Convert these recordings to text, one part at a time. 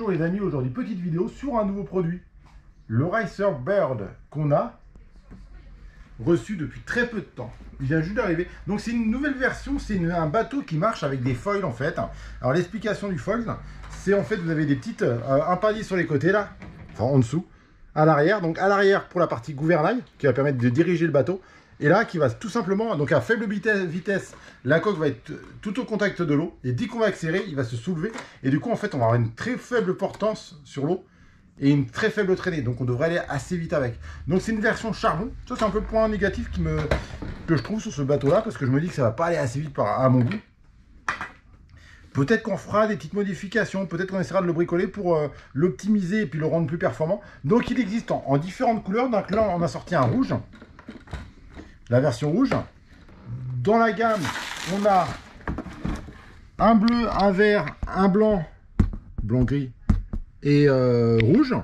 Bonjour les amis, aujourd'hui petite vidéo sur un nouveau produit, le Racer Bird qu'on a reçu depuis très peu de temps. Il vient juste d'arriver. Donc c'est une nouvelle version, c'est un bateau qui marche avec des foils en fait. Alors l'explication du foil, c'est en fait vous avez des petites, euh, un palier sur les côtés là, enfin en dessous, à l'arrière. Donc à l'arrière pour la partie gouvernail qui va permettre de diriger le bateau. Et là, qui va tout simplement, donc à faible vitesse, la coque va être tout au contact de l'eau. Et dès qu'on va accélérer, il va se soulever. Et du coup, en fait, on va avoir une très faible portance sur l'eau et une très faible traînée. Donc on devrait aller assez vite avec. Donc c'est une version charbon. Ça, c'est un peu le point négatif que je trouve sur ce bateau-là, parce que je me dis que ça va pas aller assez vite à mon goût. Peut-être qu'on fera des petites modifications, peut-être qu'on essaiera de le bricoler pour euh, l'optimiser et puis le rendre plus performant. Donc il existe en différentes couleurs. Donc là, on a sorti un rouge la version rouge. Dans la gamme, on a un bleu, un vert, un blanc, blanc-gris et euh, rouge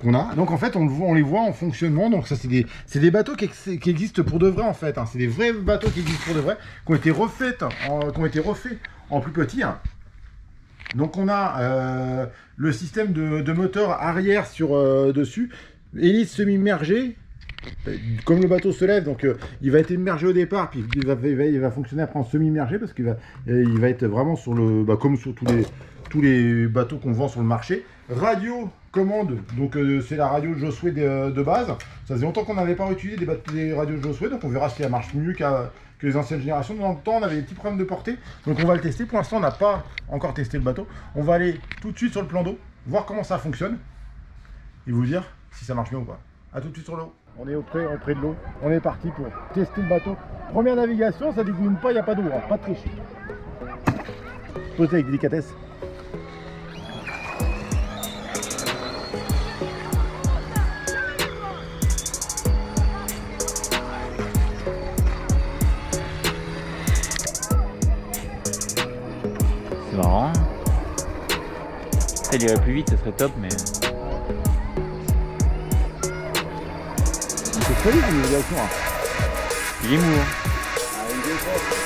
qu'on a. Donc en fait, on, les voit en fonctionnement. Donc ça, c'est des, bateaux qui, existent pour de vrai en fait. Hein. C'est des vrais bateaux qui existent pour de vrai, qui ont été refaits en, qui été refaits en plus petit. Hein. Donc on a euh, le système de, moteur arrière sur euh, dessus, hélice semi-mergée, comme le bateau se lève, donc euh, il va être immergé au départ, puis il va, fonctionner après en semi-immergé parce qu'il va, euh, il va être vraiment sur le, bah, comme sur tous les, tous les bateaux qu'on vend sur le marché. Radio commande, donc euh, c'est la radio Josway de, base. Ça faisait longtemps qu'on n'avait pas utilisé des, radios Josway, donc on verra si elle marche mieux que les anciennes générations. Dans le temps, on avait des petits problèmes de portée, donc on va le tester. Pour l'instant, on n'a pas encore testé le bateau. On va aller tout de suite sur le plan d'eau, voir comment ça fonctionne, et vous dire si ça marche bien ou pas. A tout de suite sur l'eau. On est auprès, auprès de l'eau. On est parti pour tester le bateau. Première navigation, ça dégouline pas, il n'y a pas d'eau, hein, pas de triche. Posez avec délicatesse. C'est marrant. Ça irait plus vite, ce serait top, mais... solide l'utilisation. Il est mou.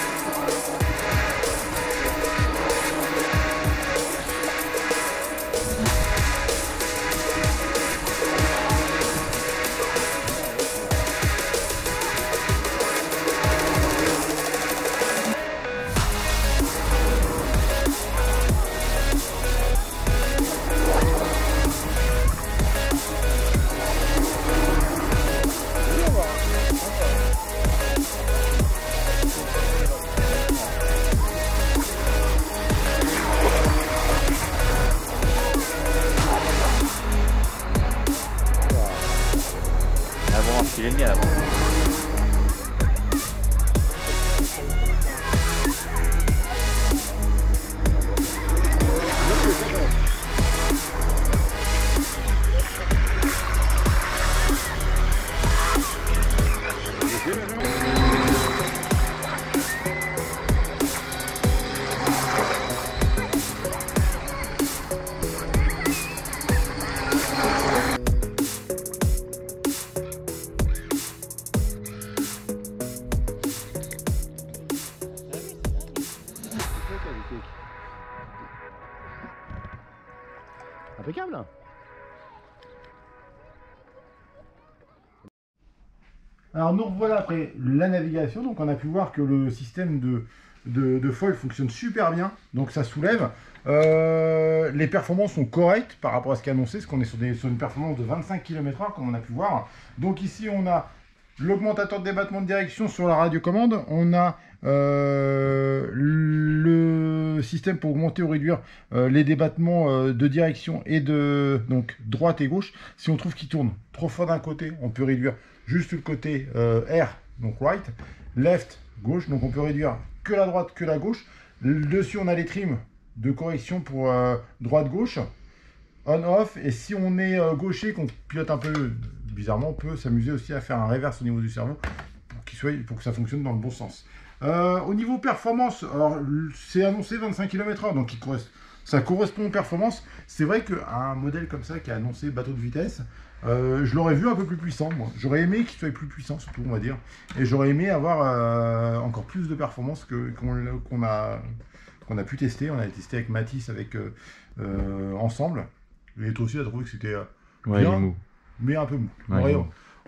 Hein. il est mis à Impeccable Alors nous revoilà après la navigation, donc on a pu voir que le système de, de, fonctionne super bien, donc ça soulève. Euh, les performances sont correctes par rapport à ce qui est annoncé, parce qu'on est sur, des, sur une performance de 25 km/h comme on a pu voir. Donc ici on a l'augmentateur de débattement de direction sur la radiocommande, on a euh, le système pour augmenter ou réduire euh, les débattements euh, de direction et de donc droite et gauche. Si on trouve qu'il tourne trop fort d'un côté, on peut réduire juste le côté R, donc right, left, gauche, donc on peut réduire que la droite que la gauche. Dessus, on a les trims de correction pour droite-gauche, on-off, et si on est gaucher, qu'on pilote un peu bizarrement, on peut s'amuser aussi à faire un reverse au niveau du cerveau pour, soit, pour que ça fonctionne dans le bon sens. Euh, au niveau performance, alors c'est annoncé 25 km/h, donc ça correspond aux performances. C'est vrai qu'un modèle comme ça qui a annoncé bateau de vitesse, euh, je l'aurais vu un peu plus puissant, moi. J'aurais aimé qu'il soit plus puissant, surtout, on va dire. Et j'aurais aimé avoir euh, encore plus de performance qu'on a, qu'on a pu tester. On a testé avec Matisse, avec euh, ensemble. Et toi aussi, tu as trouvé que c'était Ouais, Bien. Mais un peu mou. Ouais,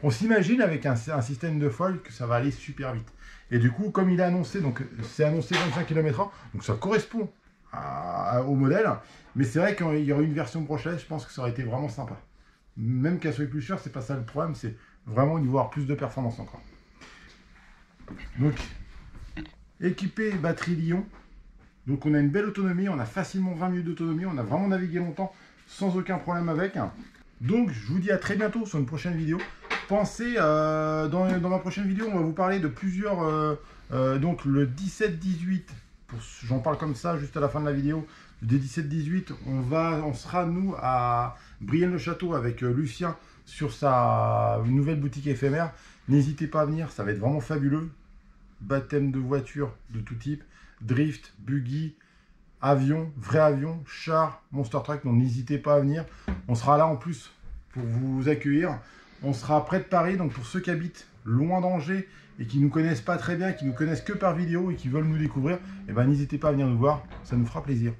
On- s'imagine avec un, un système de foil que ça va aller super vite. Et du coup, comme il a annoncé, donc c'est annoncé 25 km/h, donc ça correspond à- au modèle. Mais c'est vrai qu'il y aurait une version prochaine, je pense que ça aurait été vraiment sympa. Même qu'elle soit plus chère, c'est pas ça le problème, c'est vraiment il avoir plus de performance encore. Donc, équipé batterie Lyon. Donc on a une belle autonomie, on a facilement 20 minutes d'autonomie, on a vraiment navigué longtemps sans aucun problème avec. Donc je vous dis à très bientôt sur une prochaine vidéo. Pensez, euh, dans, ma prochaine vidéo, on va vous parler de plusieurs... euh, euh, donc le 17-18, pour- j'en parle comme ça juste à la fin de la vidéo. Le 17-18, on, on sera nous à Brienne-le-Château avec Lucien sur sa nouvelle boutique éphémère. N'hésitez pas à venir, ça va être vraiment fabuleux. Baptême de voitures de tout type, drift, buggy, avion, vrai avion, char, monster truck. Donc n'hésitez pas à venir. On sera là en plus pour vous accueillir. On sera près de Paris, donc pour ceux qui habitent loin d'Angers et qui nous connaissent pas très bien, qui nous connaissent que par vidéo et qui veulent nous découvrir, eh ben n'hésitez pas à venir nous voir, ça nous fera plaisir.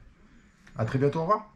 À très bientôt, au revoir.